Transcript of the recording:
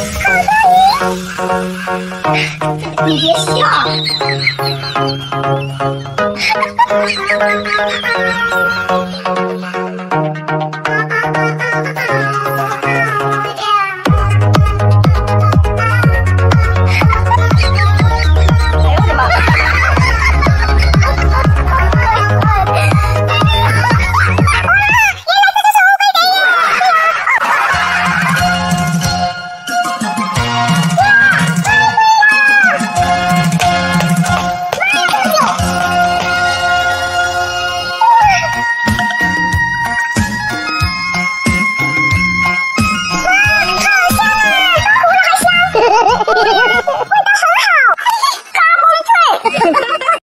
爸爸，你别笑。Oh,